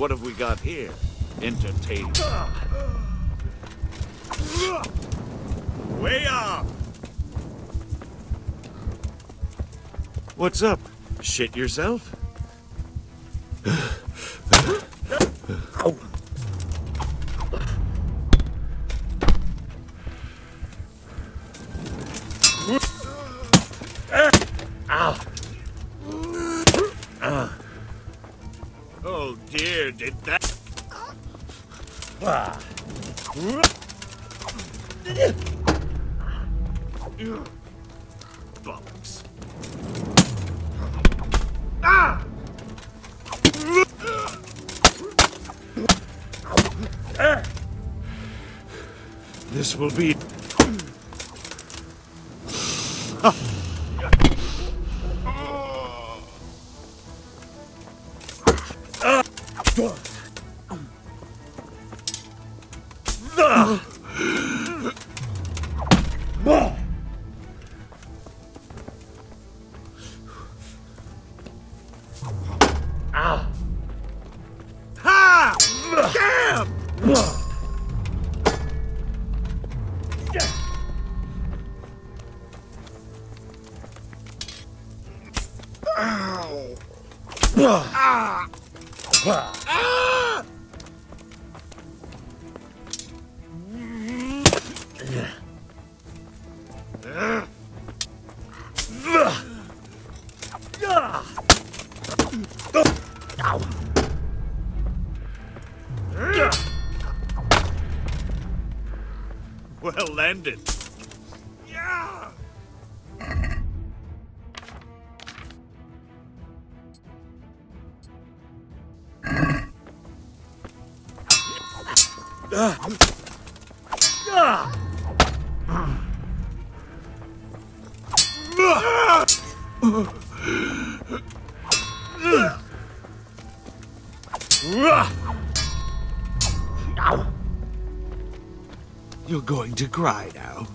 What have we got here? Entertainment. Way off! What's up? Shit yourself? Oh dear, did that... Ah. Bollocks. This will be... Ha! Ah. Well landed. You're going to cry now.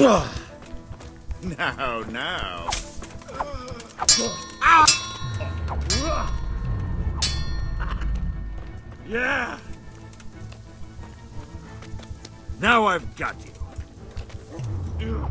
Now, now. Yeah! Now I've got you.